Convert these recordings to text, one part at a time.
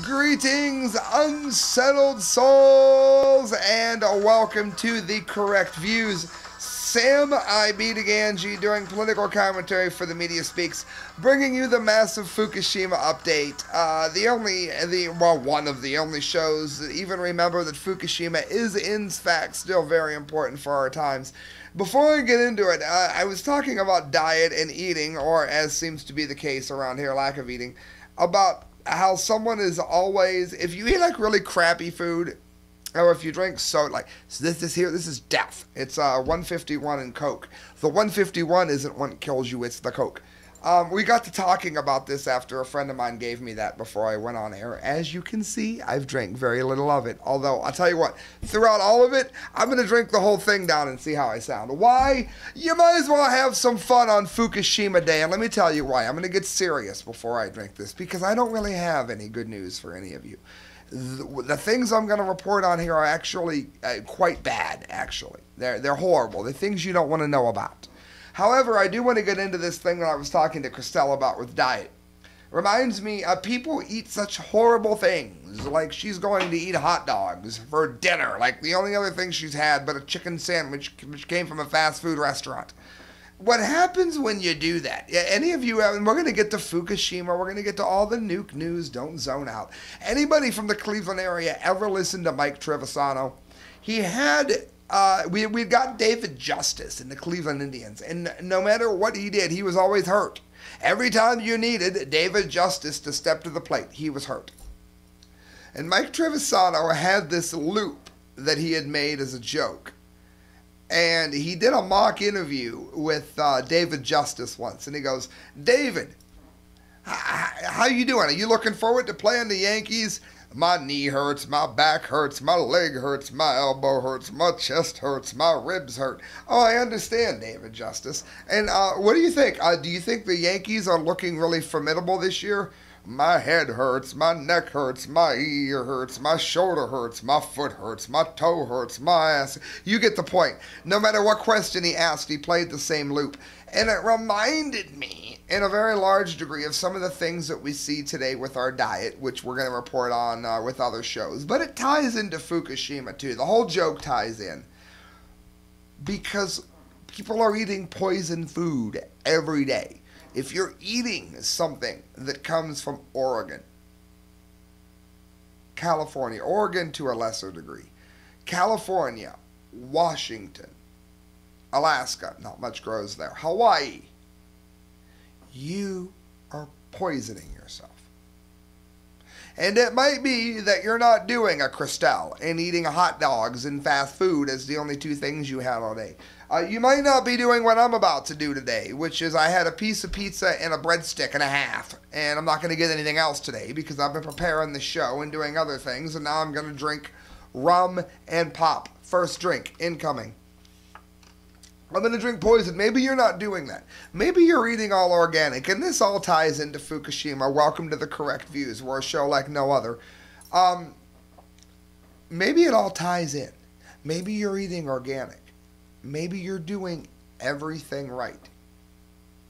Greetings, unsettled souls, and welcome to the Correct Views. Sam I. B. Di Gangi doing political commentary for the Media Speaks, bringing you the massive Fukushima update. Uh, the only, the well, one of the only shows that even remember that Fukushima is in fact still very important for our times. Before I get into it, uh, I was talking about diet and eating, or as seems to be the case around here, lack of eating, about how someone is always if you eat like really crappy food or if you drink soda like so this is here this is death. It's uh 151 in coke. The 151 isn't what kills you it's the coke um, we got to talking about this after a friend of mine gave me that before I went on air. As you can see, I've drank very little of it. Although, I'll tell you what, throughout all of it, I'm going to drink the whole thing down and see how I sound. Why? You might as well have some fun on Fukushima Day. And let me tell you why. I'm going to get serious before I drink this because I don't really have any good news for any of you. The, the things I'm going to report on here are actually uh, quite bad, actually. They're, they're horrible. They're things you don't want to know about. However, I do want to get into this thing that I was talking to Christelle about with diet. Reminds me, uh, people eat such horrible things. Like she's going to eat hot dogs for dinner. Like the only other thing she's had but a chicken sandwich, which came from a fast food restaurant. What happens when you do that? Any of you, and we're going to get to Fukushima, we're going to get to all the nuke news, don't zone out. Anybody from the Cleveland area ever listened to Mike Trivisonno? He had uh, we we got David Justice in the Cleveland Indians, and no matter what he did, he was always hurt. Every time you needed David Justice to step to the plate, he was hurt. And Mike Trivisonno had this loop that he had made as a joke. And he did a mock interview with uh, David Justice once, and he goes, "David, how you doing? Are you looking forward to playing the Yankees?" My knee hurts, my back hurts, my leg hurts, my elbow hurts, my chest hurts, my ribs hurt. Oh, I understand, David Justice. And uh, what do you think? Uh, do you think the Yankees are looking really formidable this year? My head hurts, my neck hurts, my ear hurts, my shoulder hurts, my foot hurts, my toe hurts, my ass. You get the point. No matter what question he asked, he played the same loop. And it reminded me, in a very large degree, of some of the things that we see today with our diet, which we're going to report on uh, with other shows. But it ties into Fukushima, too. The whole joke ties in. Because people are eating poison food every day. If you're eating something that comes from Oregon, California, Oregon to a lesser degree, California, Washington, Alaska, not much grows there. Hawaii, you are poisoning yourself. And it might be that you're not doing a Cristal and eating hot dogs and fast food as the only two things you had all day. Uh, you might not be doing what I'm about to do today, which is I had a piece of pizza and a breadstick and a half. And I'm not going to get anything else today because I've been preparing the show and doing other things. And now I'm going to drink rum and pop. First drink incoming. I'm going to drink poison. Maybe you're not doing that. Maybe you're eating all organic. And this all ties into Fukushima. Welcome to the Correct Views. We're a show like no other. Um, maybe it all ties in. Maybe you're eating organic. Maybe you're doing everything right.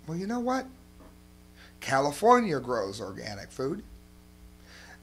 Well, you know what? California grows organic food.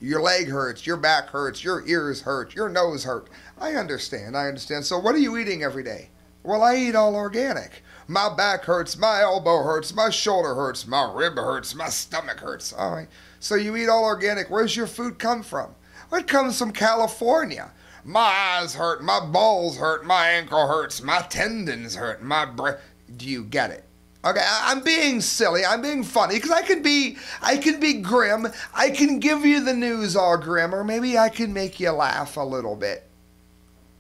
Your leg hurts, your back hurts, your ears hurt, your nose hurt. I understand, I understand. So, what are you eating every day? Well, I eat all organic. My back hurts, my elbow hurts, my shoulder hurts, my rib hurts, my stomach hurts. All right. So you eat all organic. Where's your food come from? Well, it comes from California. My eyes hurt, my balls hurt, my ankle hurts, my tendons hurt, my breath. Do you get it? Okay, I'm being silly. I'm being funny because I can be, I can be grim. I can give you the news all grim, or maybe I can make you laugh a little bit.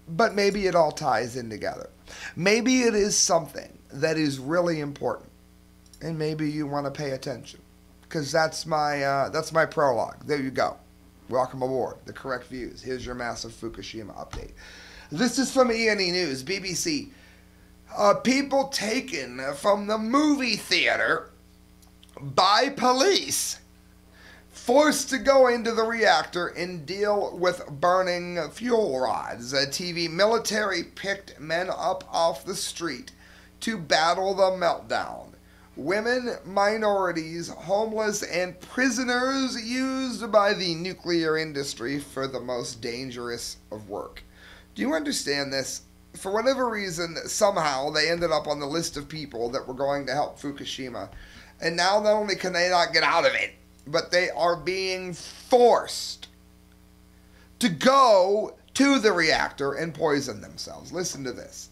But maybe it all ties in together. Maybe it is something that is really important, and maybe you want to pay attention, because that's my uh, that's my prologue. There you go. Welcome aboard. The correct views. Here's your massive Fukushima update. This is from E&E News, BBC. Uh, people taken from the movie theater by police forced to go into the reactor and deal with burning fuel rods. A TV military picked men up off the street to battle the meltdown. Women, minorities, homeless, and prisoners used by the nuclear industry for the most dangerous of work. Do you understand this? For whatever reason, somehow they ended up on the list of people that were going to help Fukushima. And now not only can they not get out of it, but they are being forced to go to the reactor and poison themselves. Listen to this.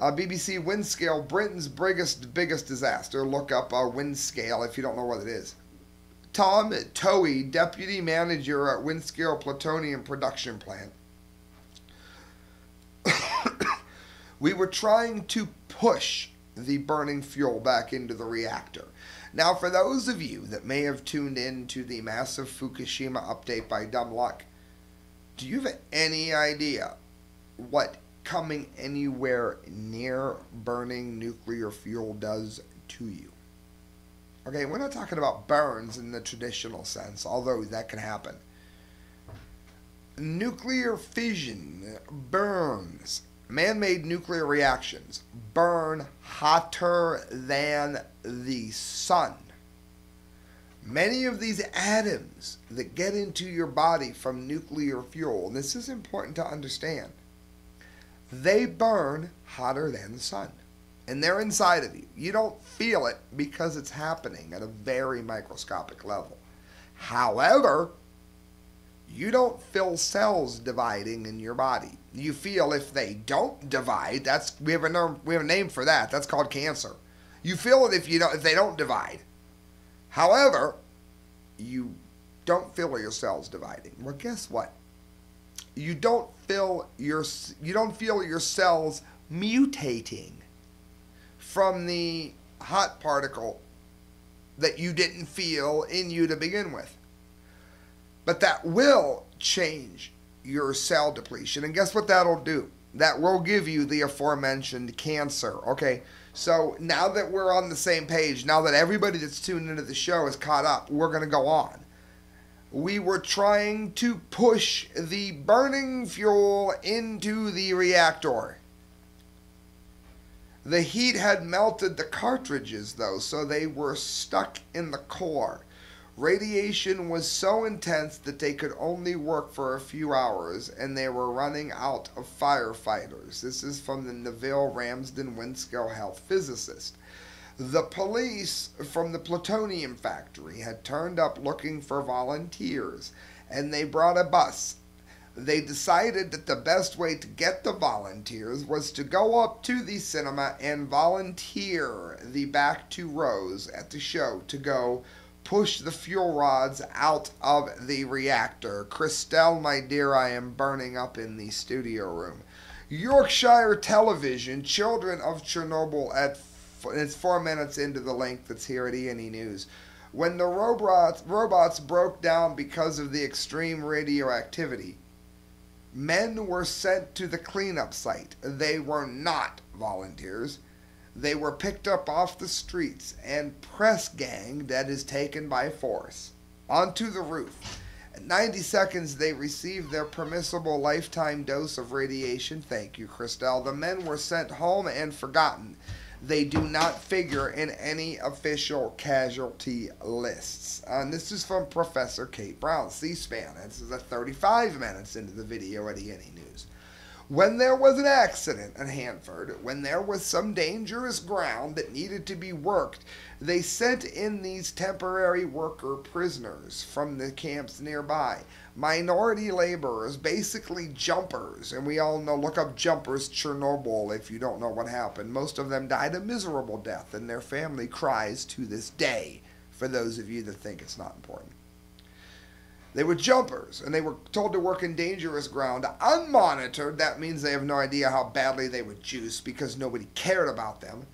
Uh, BBC Windscale, Britain's biggest biggest disaster. Look up uh, Windscale if you don't know what it is. Tom Tuohy, deputy manager at Windscale Plutonium Production Plant. we were trying to push the burning fuel back into the reactor. Now, for those of you that may have tuned in to the massive Fukushima update by Dumb Luck, do you have any idea what coming anywhere near burning nuclear fuel does to you. Okay, we're not talking about burns in the traditional sense, although that can happen. Nuclear fission burns. Man made nuclear reactions burn hotter than the sun. Many of these atoms that get into your body from nuclear fuel, and this is important to understand, they burn hotter than the sun. And they're inside of you. You don't feel it because it's happening at a very microscopic level. However, you don't feel cells dividing in your body. You feel if they don't divide, that's we have a name, we have a name for that. That's called cancer. You feel it if you don't if they don't divide. However, you don't feel your cells dividing. Well, guess what? You don't feel your you don't feel your cells mutating from the hot particle that you didn't feel in you to begin with. But that will change your cell depletion. And guess what that'll do? That will give you the aforementioned cancer. Okay, so now that we're on the same page, now that everybody that's tuned into the show is caught up, we're going to go on we were trying to push the burning fuel into the reactor. The heat had melted the cartridges, though, so they were stuck in the core. Radiation was so intense that they could only work for a few hours, and they were running out of firefighters. This is from the Neville Ramsden Windscale Health physicist. The police from the plutonium factory had turned up looking for volunteers, and they brought a bus. They decided that the best way to get the volunteers was to go up to the cinema and volunteer the back two rows at the show to go push the fuel rods out of the reactor. Christelle, my dear, I am burning up in the studio room. Yorkshire Television, Children of Chernobyl at it's four minutes into the link that's here at E&E News. When the robots, robots broke down because of the extreme radioactivity, men were sent to the cleanup site. They were not volunteers. They were picked up off the streets and press ganged, that is taken by force, onto the roof. At 90 seconds, they received their permissible lifetime dose of radiation. Thank you, Christelle. The men were sent home and forgotten. They do not figure in any official casualty lists. Uh, and this is from Professor Kate Brown, C SPAN. This is a 35 minutes into the video at ENENews. When there was an accident at Hanford, when there was some dangerous ground that needed to be worked, they sent in these temporary worker prisoners from the camps nearby minority laborers, basically jumpers. And we all know, look up jumpers Chernobyl if you don't know what happened. Most of them died a miserable death, and their family cries to this day for those of you that think it's not important. They were jumpers, and they were told to work in dangerous ground. Unmonitored, that means they have no idea how badly they would juice because nobody cared about them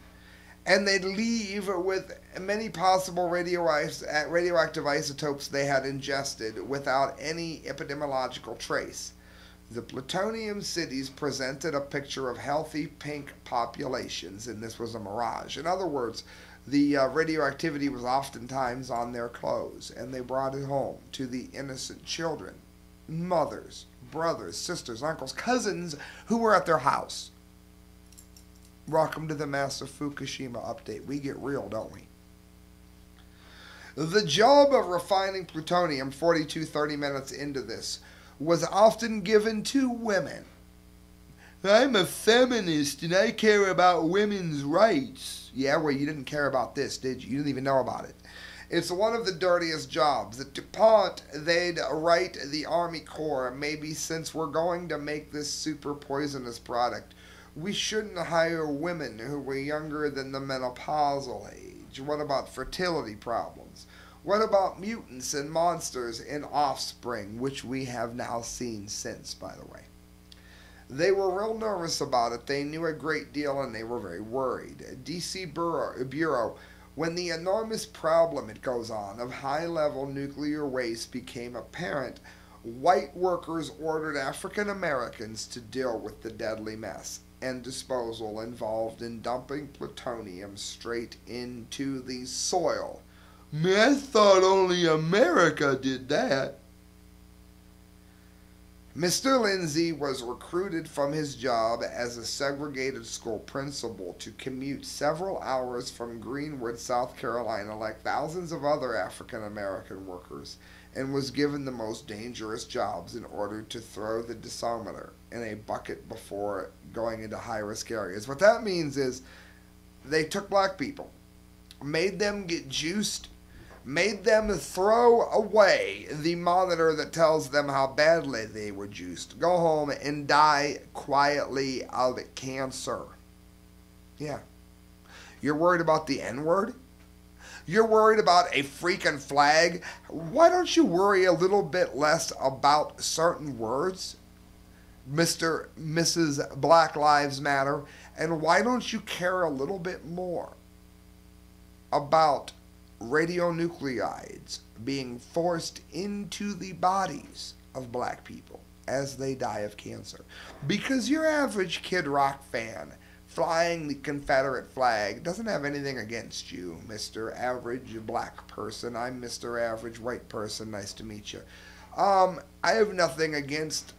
and they'd leave with many possible radioactive isotopes they had ingested without any epidemiological trace. The plutonium cities presented a picture of healthy pink populations, and this was a mirage. In other words, the uh, radioactivity was oftentimes on their clothes, and they brought it home to the innocent children, mothers, brothers, sisters, uncles, cousins who were at their house. Welcome to the massive Fukushima update. We get real, don't we? The job of refining plutonium 42 30 minutes into this was often given to women. I'm a feminist and I care about women's rights. Yeah, well, you didn't care about this, did you? You didn't even know about it. It's one of the dirtiest jobs. At DuPont, they'd write the Army Corps, maybe since we're going to make this super poisonous product, we shouldn't hire women who were younger than the menopausal age. What about fertility problems? What about mutants and monsters in Offspring, which we have now seen since, by the way? They were real nervous about it. They knew a great deal and they were very worried. DC Bureau, Bureau when the enormous problem, it goes on, of high level nuclear waste became apparent, white workers ordered African Americans to deal with the deadly mess and disposal involved in dumping plutonium straight into the soil. I thought only America did that. Mr. Lindsay was recruited from his job as a segregated school principal to commute several hours from Greenwood, South Carolina, like thousands of other African American workers, and was given the most dangerous jobs in order to throw the dosimeter in a bucket before going into high risk areas. What that means is they took black people, made them get juiced made them throw away the monitor that tells them how badly they were juiced, go home and die quietly of cancer. Yeah. You're worried about the N word? You're worried about a freaking flag? Why don't you worry a little bit less about certain words? Mr. Mrs. Black Lives Matter. And why don't you care a little bit more about radionuclides being forced into the bodies of black people as they die of cancer. Because your average Kid Rock fan flying the Confederate flag doesn't have anything against you, Mr. Average Black Person. I'm Mr. Average White Person. Nice to meet you. Um, I have nothing against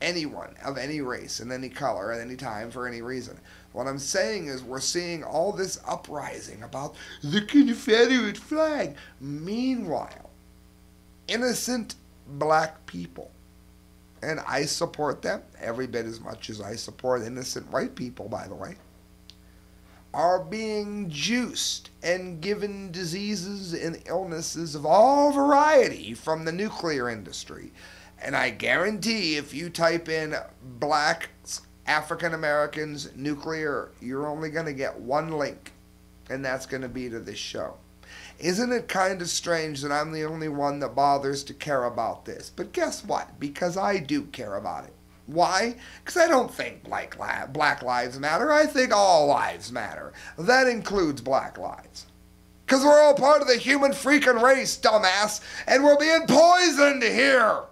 anyone of any race and any color at any time for any reason. What I'm saying is we're seeing all this uprising about the Confederate flag. Meanwhile, innocent black people, and I support them every bit as much as I support innocent white people, by the way, are being juiced and given diseases and illnesses of all variety from the nuclear industry. And I guarantee if you type in black African Americans nuclear, you're only going to get one link, and that's going to be to this show. Isn't it kind of strange that I'm the only one that bothers to care about this? But guess what? Because I do care about it. Why? Because I don't think black, black lives matter. I think all lives matter. That includes black lives. Because we're all part of the human freaking race, dumbass, and we're being poisoned here.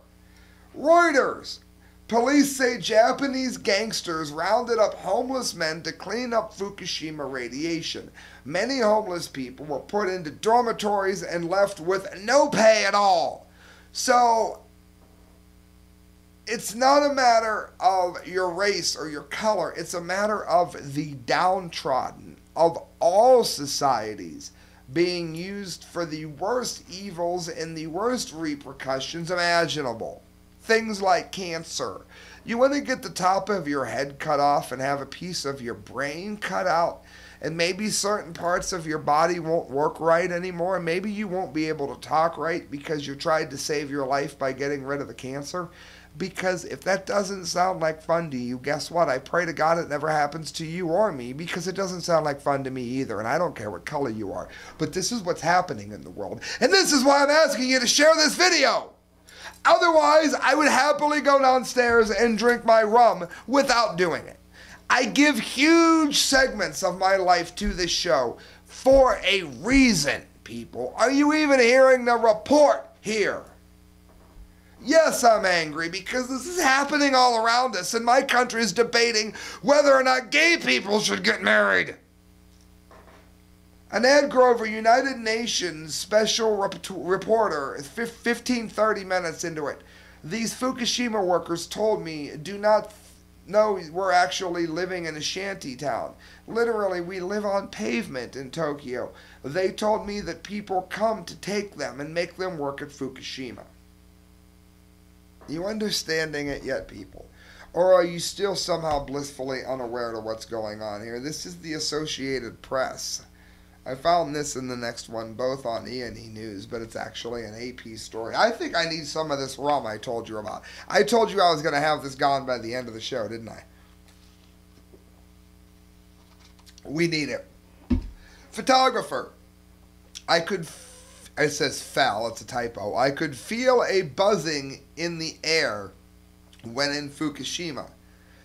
Reuters. Police say Japanese gangsters rounded up homeless men to clean up Fukushima radiation. Many homeless people were put into dormitories and left with no pay at all. So, it's not a matter of your race or your color, it's a matter of the downtrodden of all societies being used for the worst evils and the worst repercussions imaginable things like cancer. You want to get the top of your head cut off and have a piece of your brain cut out, and maybe certain parts of your body won't work right anymore. Maybe you won't be able to talk right because you tried to save your life by getting rid of the cancer. Because if that doesn't sound like fun to you, guess what? I pray to God it never happens to you or me because it doesn't sound like fun to me either. And I don't care what color you are. But this is what's happening in the world. And this is why I'm asking you to share this video. Otherwise, I would happily go downstairs and drink my rum without doing it. I give huge segments of my life to this show for a reason, people. Are you even hearing the report here? Yes, I'm angry because this is happening all around us, and my country is debating whether or not gay people should get married. Anand Grover, United Nations special reporter, 15, 30 minutes into it. These Fukushima workers told me do not know we're actually living in a shanty town. Literally, we live on pavement in Tokyo. They told me that people come to take them and make them work at Fukushima. You understanding it yet, people? Or are you still somehow blissfully unaware of what's going on here? This is the Associated Press. I found this in the next one, both on ENENews, but it's actually an AP story. I think I need some of this rum I told you about. I told you I was going to have this gone by the end of the show, didn't I? We need it. Photographer. I could, it says fell, it's a typo. I could feel a buzzing in the air when in Fukushima.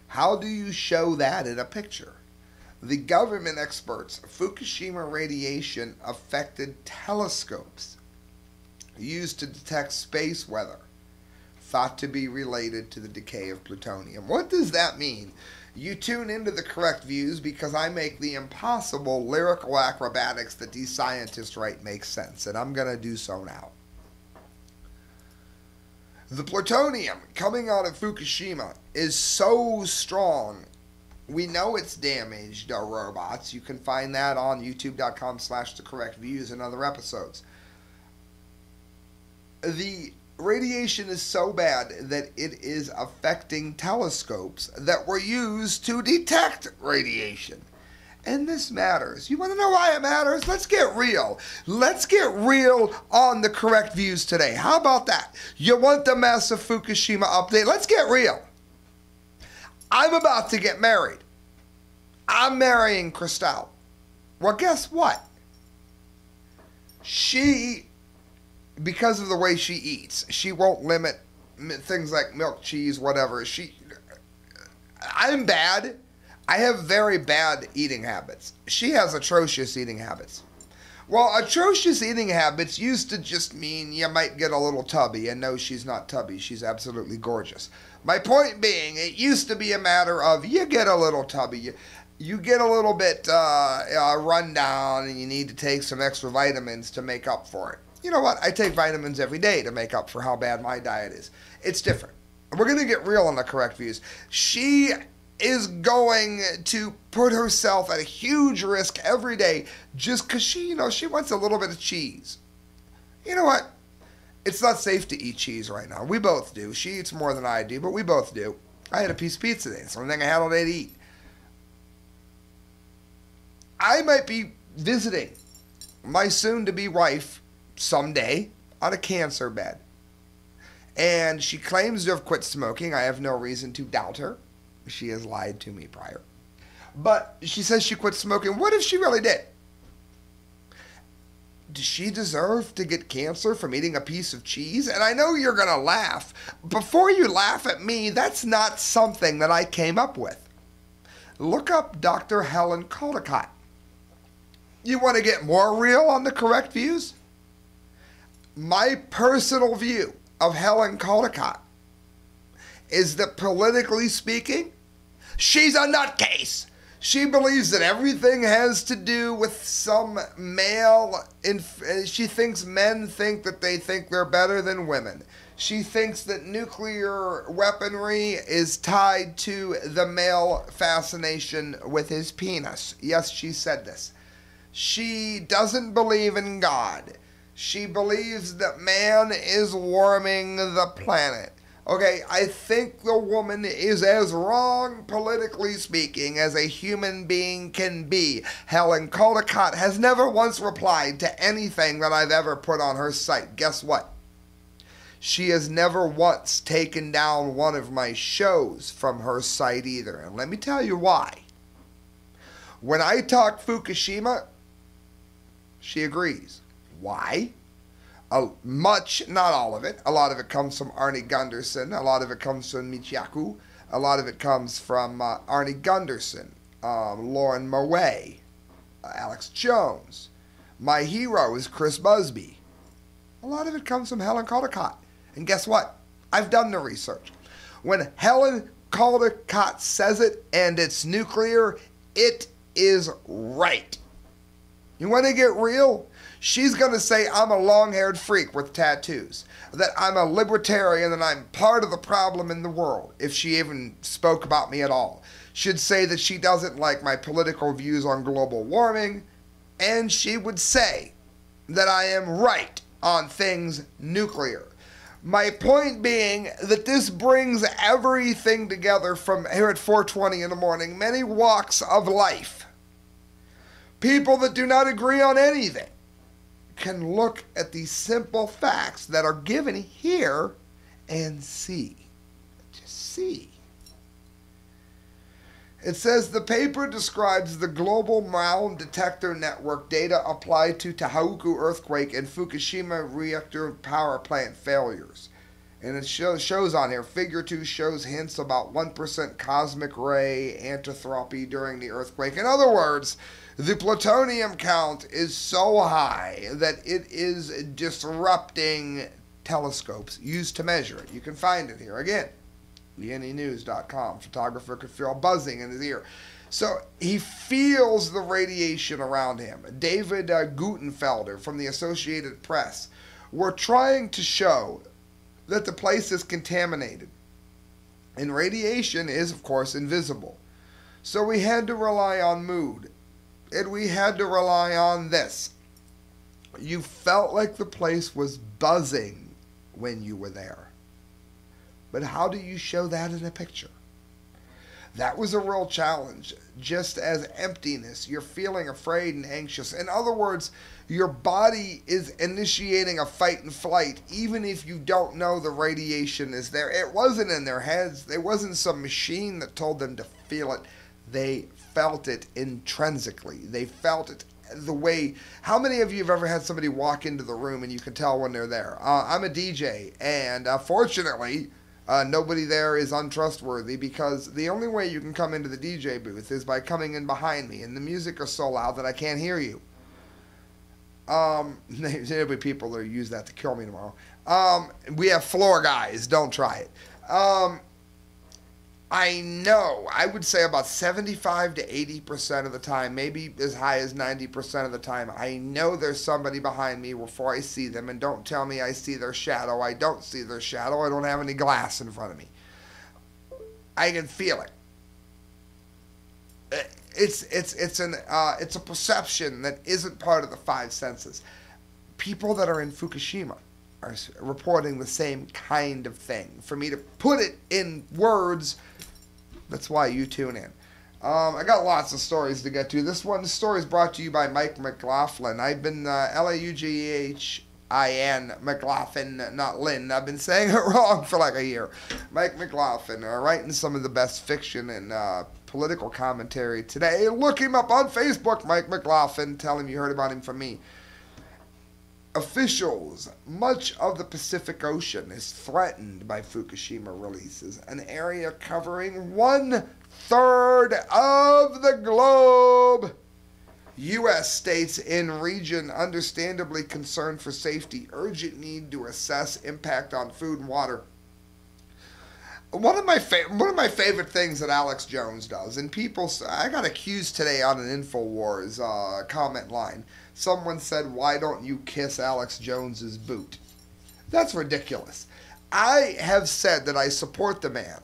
How do you show that in a picture? The government experts, Fukushima radiation affected telescopes used to detect space weather, thought to be related to the decay of plutonium. What does that mean? You tune into the correct views because I make the impossible lyrical acrobatics that these scientists write make sense, and I'm going to do so now. The plutonium coming out of Fukushima is so strong we know it's damaged our robots. You can find that on youtube.com slash the correct views and other episodes. The radiation is so bad that it is affecting telescopes that were used to detect radiation. And this matters. You want to know why it matters? Let's get real. Let's get real on the correct views today. How about that? You want the massive Fukushima update? Let's get real. I'm about to get married. I'm marrying Christelle. Well, guess what? She, because of the way she eats, she won't limit things like milk, cheese, whatever. She, I'm bad. I have very bad eating habits. She has atrocious eating habits. Well, atrocious eating habits used to just mean you might get a little tubby, and no, she's not tubby. She's absolutely gorgeous. My point being, it used to be a matter of you get a little tubby, you, get a little bit uh, uh, run down, and you need to take some extra vitamins to make up for it. You know what? I take vitamins every day to make up for how bad my diet is. It's different. We're going to get real on the correct views. She is going to put herself at a huge risk every day just because she, you know, she wants a little bit of cheese. You know what? It's not safe to eat cheese right now. We both do. She eats more than I do, but we both do. I had a piece of pizza today. It's the only thing I had all day to eat. I might be visiting my soon to be wife someday on a cancer bed. And she claims to have quit smoking. I have no reason to doubt her. She has lied to me prior. But she says she quit smoking. What if she really did? Does she deserve to get cancer from eating a piece of cheese? And I know you're going to laugh. Before you laugh at me, that's not something that I came up with. Look up Dr. Helen Caldicott. You want to get more real on the correct views? My personal view of Helen Caldicott is that politically speaking, she's a nutcase. She believes that everything has to do with some male. Inf- she thinks men think that they think they're better than women. She thinks that nuclear weaponry is tied to the male fascination with his penis. Yes, she said this. She doesn't believe in God. She believes that man is warming the planet. Okay, I think the woman is as wrong, politically speaking, as a human being can be. Helen Caldicott has never once replied to anything that I've ever put on her site. Guess what? She has never once taken down one of my shows from her site either. And let me tell you why. When I talk Fukushima, she agrees. Why? Uh, much, not all of it. A lot of it comes from Arnie Gundersen. A lot of it comes from Michio Kaku. A lot of it comes from uh, Arnie Gundersen, um, Lauren Moret, uh, Alex Jones. My hero is Chris Busby. A lot of it comes from Helen Caldicott. And guess what? I've done the research. When Helen Caldicott says it and it's nuclear, it is right. You want to get real? She's going to say, I'm a long haired freak with tattoos, that I'm a libertarian and I'm part of the problem in the world, if she even spoke about me at all. She'd say that she doesn't like my political views on global warming, and she would say that I am right on things nuclear. My point being that this brings everything together from here at 420 in the morning, many walks of life. People that do not agree on anything can look at these simple facts that are given here and see. Just see. It says the paper describes the global muon detector network data applied to Tohoku earthquake and Fukushima reactor power plant failures. And it shows, shows on here, figure 2 shows hints about 1% cosmic ray anisotropy during the earthquake. In other words, the plutonium count is so high that it is disrupting telescopes used to measure it. You can find it here again news.com. Photographer could feel buzzing in his ear. So he feels the radiation around him. David uh, Guttenfelder from the Associated Press were trying to show that the place is contaminated. And radiation is, of course, invisible. So we had to rely on mood. And we had to rely on this. You felt like the place was buzzing when you were there. But how do you show that in a picture? That was a real challenge. Just as emptiness, you're feeling afraid and anxious. In other words, your body is initiating a fight and flight, even if you don't know the radiation is there. It wasn't in their heads, there wasn't some machine that told them to feel it. They felt it intrinsically. They felt it the way. How many of you have ever had somebody walk into the room and you can tell when they're there? Uh, I'm a DJ, and uh, fortunately, uh, nobody there is untrustworthy because the only way you can come into the DJ booth is by coming in behind me, and the music is so loud that I can't hear you. Um, there'll be people that use that to kill me tomorrow. Um, we have floor guys. Don't try it. Um, I know, I would say about 75 to 80% of the time, maybe as high as 90% of the time, I know there's somebody behind me before I see them. And don't tell me I see their shadow. I don't see their shadow. I don't have any glass in front of me. I can feel it. It's, it's, it's, an, uh, it's a perception that isn't part of the five senses. People that are in Fukushima are reporting the same kind of thing. For me to put it in words, that's why you tune in. Um, I got lots of stories to get to. This one, story is brought to you by Mike McLaughlin. I've been uh, L A U G H I N McLaughlin, not Lynn. I've been saying it wrong for like a year. Mike McLaughlin, uh, writing some of the best fiction and uh, political commentary today. Look him up on Facebook, Mike McLaughlin. Tell him you heard about him from me. Officials, much of the Pacific Ocean is threatened by Fukushima releases, an area covering one third of the globe. U.S. states in region, understandably concerned for safety, urgent need to assess impact on food and water. One of my fa- one of my favorite things that Alex Jones does, and people, I got accused today on an Infowars uh, comment line someone said, Why don't you kiss Alex Jones's boot? That's ridiculous. I have said that I support the man.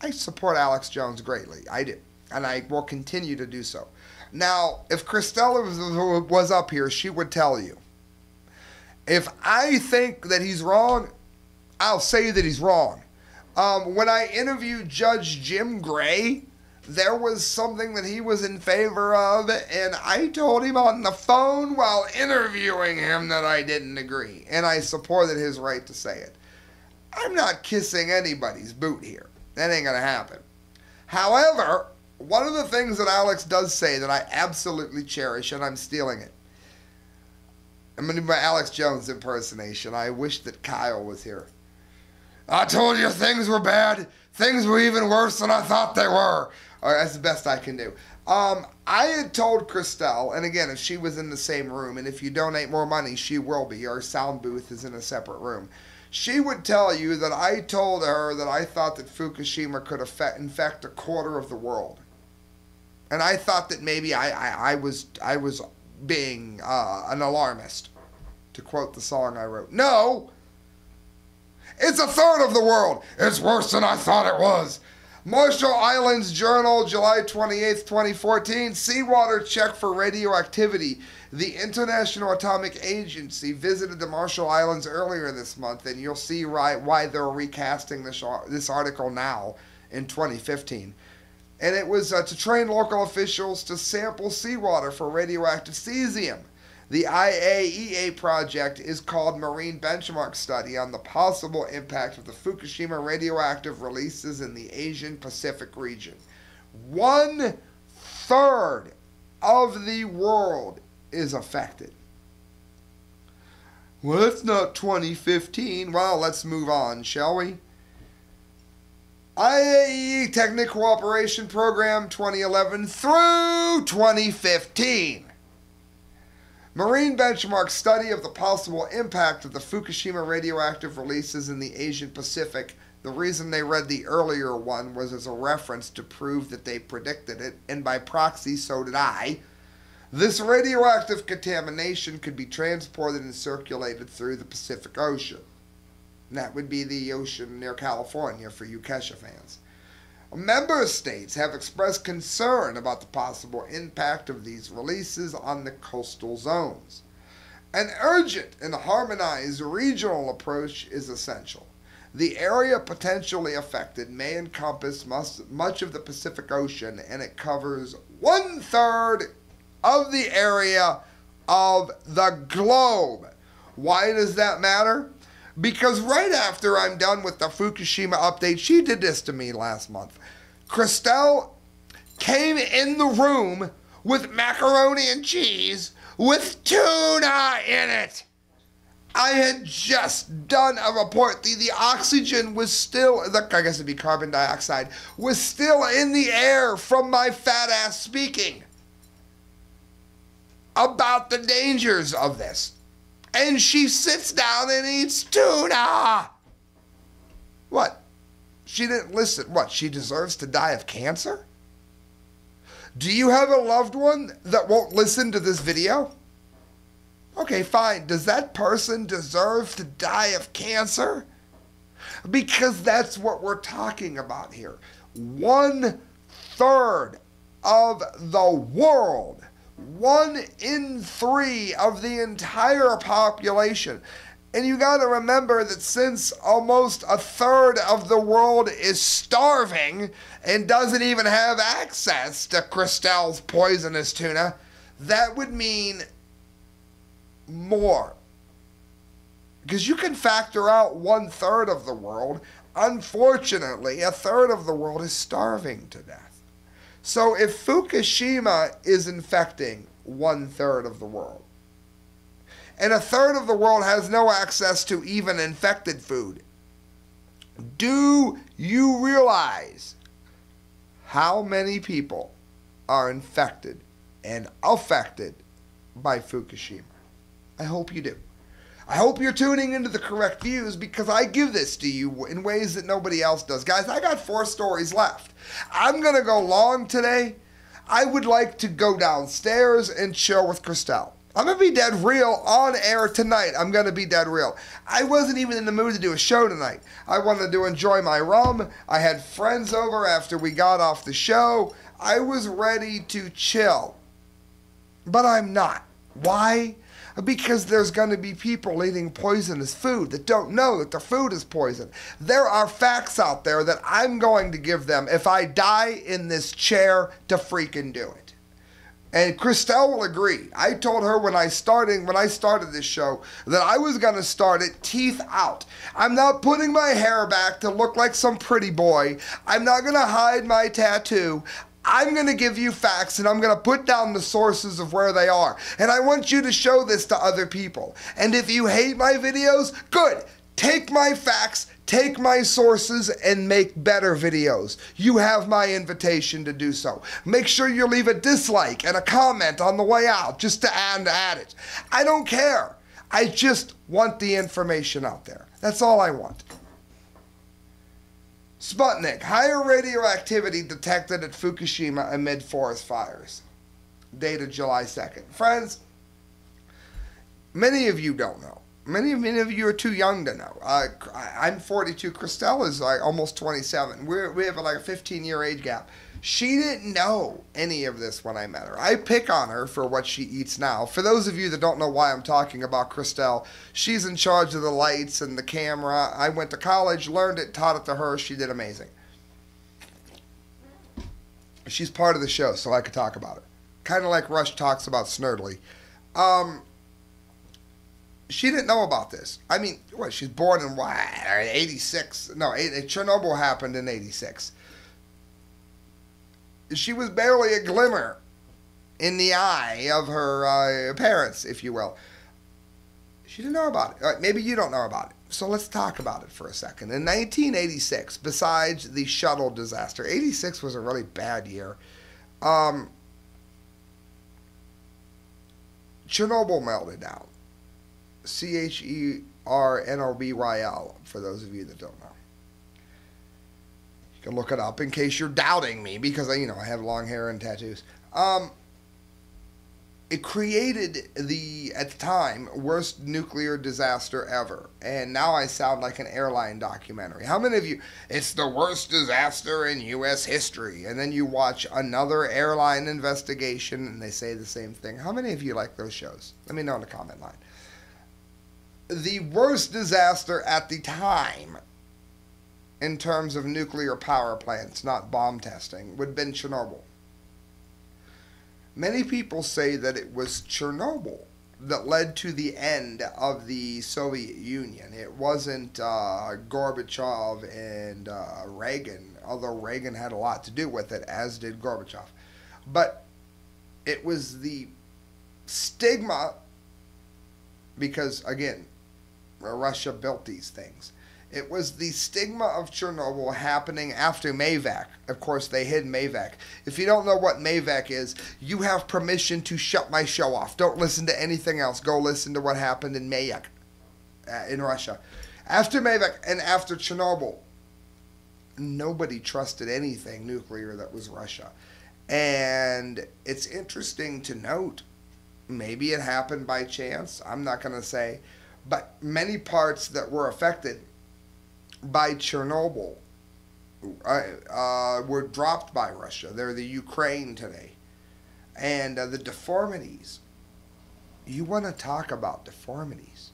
I support Alex Jones greatly. I do. And I will continue to do so. Now, if Christella was, up here, she would tell you. If I think that he's wrong, I'll say that he's wrong. Um, when I interviewed Judge Jim Gray, there was something that he was in favor of, and I told him on the phone while interviewing him that I didn't agree, and I supported his right to say it. I'm not kissing anybody's boot here. That ain't gonna happen. However, one of the things that Alex does say that I absolutely cherish, and I'm stealing it. I'm gonna do my Alex Jones impersonation. I wish that Kyle was here. I told you things were bad. Things were even worse than I thought they were. Or that's the best I can do. Um, I had told Christelle, and again, if she was in the same room, and if you donate more money, she will be. Our sound booth is in a separate room. She would tell you that I told her that I thought that Fukushima could affect, infect a quarter of the world, and I thought that maybe I, I, I was I was being uh, an alarmist, to quote the song I wrote. No! It's a third of the world. It's worse than I thought it was. Marshall Islands Journal, July 28, 2014. Seawater check for radioactivity. The International Atomic Agency visited the Marshall Islands earlier this month, and you'll see right why they're recasting this, this article now in 2015. And it was uh, to train local officials to sample seawater for radioactive cesium. The IAEA project is called Marine Benchmark Study on the possible impact of the Fukushima radioactive releases in the Asian Pacific region. One third of the world is affected. Well, it's not 2015. Well, let's move on, shall we? IAEA Technical Cooperation Program 2011 through 2015. Marine Benchmark study of the possible impact of the Fukushima radioactive releases in the Asian Pacific. The reason they read the earlier one was as a reference to prove that they predicted it, and by proxy, so did I. This radioactive contamination could be transported and circulated through the Pacific Ocean. And that would be the ocean near California for you Kesha fans. Member states have expressed concern about the possible impact of these releases on the coastal zones. An urgent and harmonized regional approach is essential. The area potentially affected may encompass much of the Pacific Ocean and it covers one third of the area of the globe. Why does that matter? Because right after I'm done with the Fukushima update, she did this to me last month. Christelle came in the room with macaroni and cheese with tuna in it. I had just done a report. The, the oxygen was still, the, I guess it'd be carbon dioxide, was still in the air from my fat ass speaking about the dangers of this and she sits down and eats tuna. What? She didn't listen. What? She deserves to die of cancer? Do you have a loved one that won't listen to this video? Okay, fine. Does that person deserve to die of cancer? Because that's what we're talking about here. One third of the world one in three of the entire population. And you got to remember that since almost a third of the world is starving and doesn't even have access to Christelle's poisonous tuna, that would mean more. Because you can factor out one third of the world. Unfortunately, a third of the world is starving to death. So if Fukushima is infecting one third of the world, and a third of the world has no access to even infected food, do you realize how many people are infected and affected by Fukushima? I hope you do. I hope you're tuning into the correct views because I give this to you in ways that nobody else does. Guys, I got four stories left. I'm going to go long today. I would like to go downstairs and chill with Christelle. I'm to be dead real on air tonight. I'm going to be dead real. I wasn't even in the mood to do a show tonight. I wanted to enjoy my rum. I had friends over after we got off the show. I was ready to chill. But I'm not. Why? Because there's going to be people eating poisonous food that don't know that the food is poison. There are facts out there that I'm going to give them if I die in this chair to freaking do it. And Christelle will agree. I told her when I starting when I started this show that I was going to start it teeth out. I'm not putting my hair back to look like some pretty boy. I'm not going to hide my tattoo. I'm going to give you facts and I'm going to put down the sources of where they are. And I want you to show this to other people. And if you hate my videos, good. Take my facts, take my sources, and make better videos. You have my invitation to do so. Make sure you leave a dislike and a comment on the way out just to add, add it. I don't care. I just want the information out there. That's all I want. Sputnik, higher radioactivity detected at Fukushima amid forest fires. Data July 2nd. Friends, Many of you don't know. Many, many of you are too young to know. Uh, I'm 42. Christelle is like almost 27. We're, we have like a 15 year age gap. She didn't know any of this when I met her. I pick on her for what she eats now. For those of you that don't know why I'm talking about Christelle, she's in charge of the lights and the camera. I went to college, learned it, taught it to her. She did amazing. She's part of the show, so I could talk about it. Kind of like Rush talks about Snerdley. Um, she didn't know about this. I mean, what? She's born in what? 86. No, Chernobyl happened in 86 she was barely a glimmer in the eye of her uh, parents, if you will. She didn't know about it. Maybe you don't know about it. So let's talk about it for a second. In 1986, besides the shuttle disaster, 86 was a really bad year. Um, Chernobyl melted down. C H E R N O B Y L, for those of you that don't know. You can look it up in case you're doubting me because I, you know, I have long hair and tattoos. Um, it created the at the time worst nuclear disaster ever. And now i sound like an airline documentary. How many of you it's the worst disaster in us history. And then you watch another airline investigation and they say the same thing. How many of you like those shows? Let me know in the comment line. The worst disaster at the time in terms of nuclear power plants, not bomb testing, would have been Chernobyl. Many people say that it was Chernobyl that led to the end of the Soviet Union. It wasn't uh, Gorbachev and uh, Reagan, although Reagan had a lot to do with it, as did Gorbachev. But it was the stigma, because again, Russia built these things it was the stigma of Chernobyl happening after Mayvac. Of course, they hid Mayvac. If you don't know what Mayvac is, you have permission to shut my show off. Don't listen to anything else. Go listen to what happened in Mayak, uh, in Russia. After Mayvac and after Chernobyl, nobody trusted anything nuclear that was Russia. And it's interesting to note, maybe it happened by chance. I'm not going to say. But many parts that were affected by Chernobyl uh, were dropped by Russia. They're the Ukraine today. And uh, the deformities. You want to talk about deformities.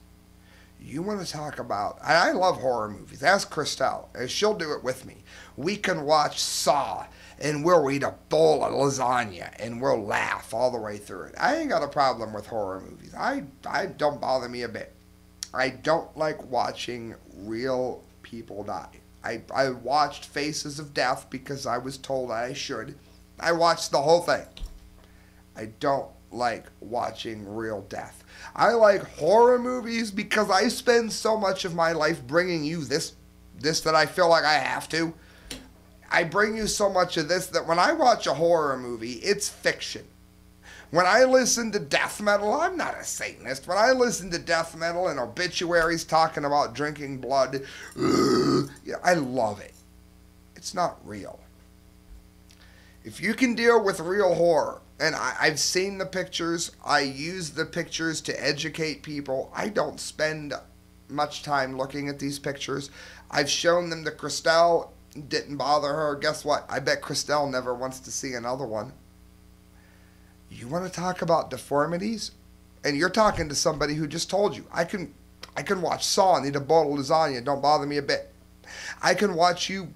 You want to talk about. I love horror movies. Ask Christelle. She'll do it with me. We can watch Saw and we'll eat a bowl of lasagna and we'll laugh all the way through it. I ain't got a problem with horror movies. I, I don't bother me a bit. I don't like watching real people die. I, I watched Faces of Death because I was told I should. I watched the whole thing. I don't like watching real death. I like horror movies because I spend so much of my life bringing you this this that I feel like I have to. I bring you so much of this that when I watch a horror movie, it's fiction. When I listen to death metal, I'm not a Satanist. When I listen to death metal and obituaries talking about drinking blood, I love it. It's not real. If you can deal with real horror, and I, have seen the pictures, I use the pictures to educate people. I don't spend much time looking at these pictures. I've shown them to Christelle, didn't bother her. Guess what? I bet Christelle never wants to see another one. You want to talk about deformities? And you're talking to somebody who just told you, I can I can watch Saw and eat a bowl of lasagna, don't bother me a bit. I can watch you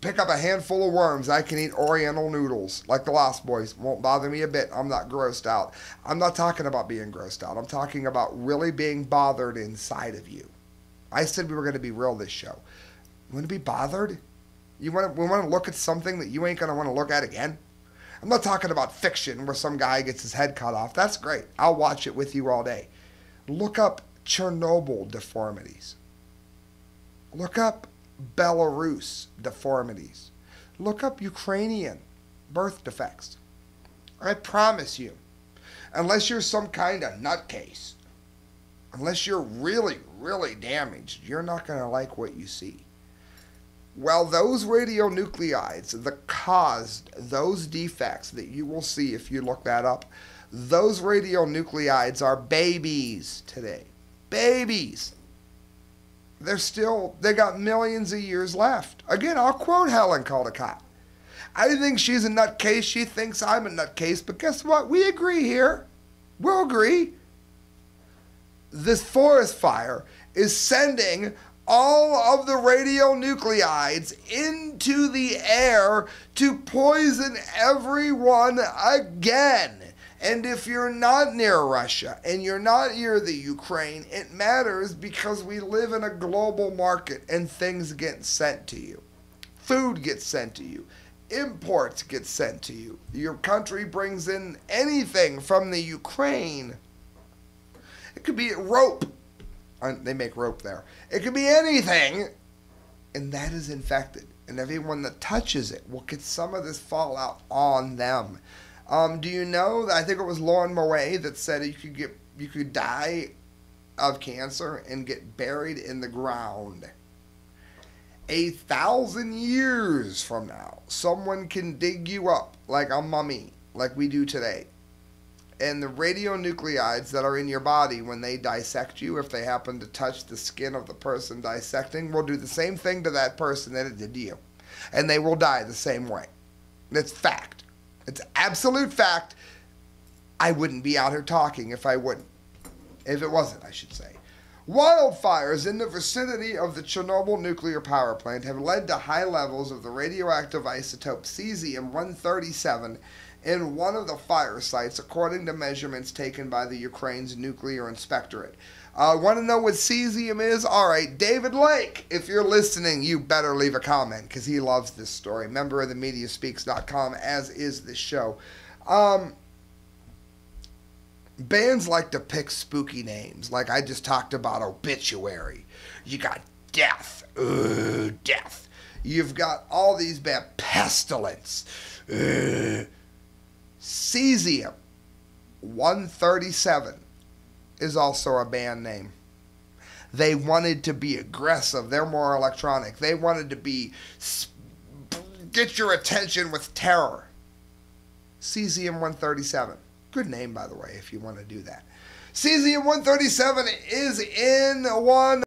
pick up a handful of worms. I can eat oriental noodles like the Lost Boys. Won't bother me a bit. I'm not grossed out. I'm not talking about being grossed out. I'm talking about really being bothered inside of you. I said we were going to be real this show. You want to be bothered? You want to, we want to look at something that you ain't going to want to look at again? I'm not talking about fiction where some guy gets his head cut off. That's great. I'll watch it with you all day. Look up Chernobyl deformities. Look up Belarus deformities. Look up Ukrainian birth defects. I promise you, unless you're some kind of nutcase, unless you're really, really damaged, you're not going to like what you see. Well, those radionuclides that caused those defects that you will see if you look that up, Those radionuclides are babies today. Babies. They're still, they got millions of years left. Again, I'll quote Helen Caldicott. I think she's a nutcase. She thinks I'm a nutcase. But guess what? We agree here. We'll agree. This forest fire is sending all of the radionuclides into the air to poison everyone again. And if you're not near Russia and you're not near the Ukraine, it matters because we live in a global market and things get sent to you. Food gets sent to you. Imports get sent to you. Your country brings in anything from the Ukraine. It could be rope they make rope there. It could be anything, and that is infected. And everyone that touches it will get some of this fallout on them. Um, do you know that I think it was Lauren Moret that said you could get you could die of cancer and get buried in the ground. A thousand years from now, someone can dig you up like a mummy, like we do today, and the radionuclides that are in your body when they dissect you, if they happen to touch the skin of the person dissecting, will do the same thing to that person that it did to you. And they will die the same way. It's fact. It's absolute fact. I wouldn't be out here talking if I wouldn't. If it wasn't, I should say. Wildfires in the vicinity of the Chernobyl nuclear power plant have led to high levels of the radioactive isotope cesium 137 in one of the fire sites, according to measurements taken by the Ukraine's nuclear inspectorate. Uh, Want to know what cesium is? All right, David Lake, if you're listening, you better leave a comment because he loves this story. Member of the MediaSpeaks.com, as is this show. Um, bands like to pick spooky names, like I just talked about obituary. You got death, Ugh, death. You've got all these bad pestilence. Ugh Cesium 137 is also a band name. They wanted to be aggressive. They're more electronic. They wanted to be get your attention with terror. Cesium 137. Good name, by the way, if you want to do that. Cesium 137 is in one